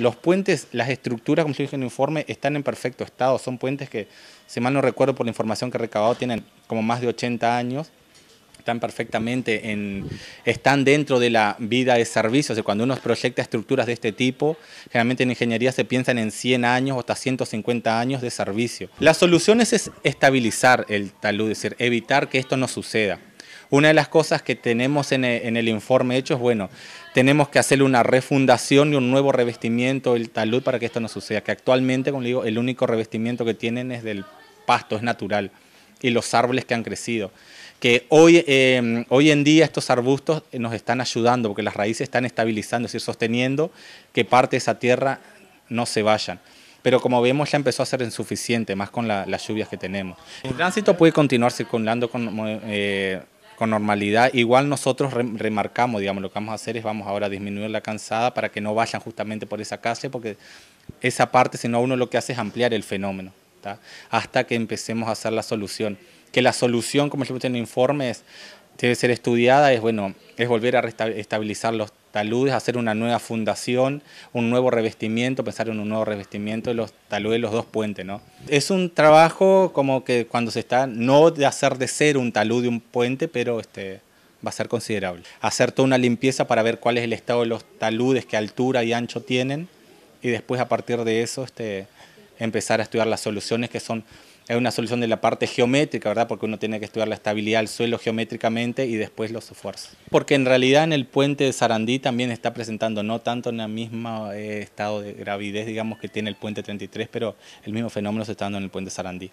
Los puentes, las estructuras, como yo dije en el informe, están en perfecto estado. Son puentes que, si mal no recuerdo por la información que he recabado, tienen como más de 80 años. Están perfectamente en, están dentro de la vida de servicio. O sea, cuando uno proyecta estructuras de este tipo, generalmente en ingeniería se piensan en 100 años o hasta 150 años de servicio. La solución es estabilizar el talud, es decir, evitar que esto no suceda. Una de las cosas que tenemos en el, informe hecho es, bueno, tenemos que hacer una refundación y un nuevo revestimiento del talud para que esto no suceda, que actualmente, como digo, el único revestimiento que tienen es del pasto, es natural, y los árboles que han crecido. Que hoy, em, hoy en día estos arbustos nos están ayudando porque las raíces están estabilizando, es decir, sosteniendo que parte de esa tierra no se vayan pero como vemos ya empezó a ser insuficiente, más con las lluvias que tenemos. El tránsito puede continuar circulando con eh, con normalidad. Igual nosotros remarcamos, digamos, lo que vamos a hacer es vamos ahora a disminuir la cansada para que no vayan justamente por esa calle, porque esa parte, si no, uno lo que hace es ampliar el fenómeno, hasta que empecemos a hacer la solución. Que la solución, como yo en el informe, es, debe ser estudiada, es, bueno, es volver a estabilizar los taludes, hacer una nueva fundación, un nuevo revestimiento, pensar en un nuevo revestimiento de los taludes, los dos puentes, ¿no? Es un trabajo como que cuando se está, no de hacer de ser un talud de un puente, pero este, va a ser considerable. Hacer toda una limpieza para ver cuál es el estado de los taludes, qué altura y ancho tienen, y después a partir de eso este, empezar a estudiar las soluciones que son es una solución de la parte geométrica, ¿verdad? Porque uno tiene que estudiar la estabilidad del suelo geométricamente y después los esfuerzos. Porque en realidad en el puente de Sarandí también está presentando, no tanto en el mismo eh, estado de gravidez, digamos, que tiene el puente 33, pero el mismo fenómeno se está dando en el puente Sarandí.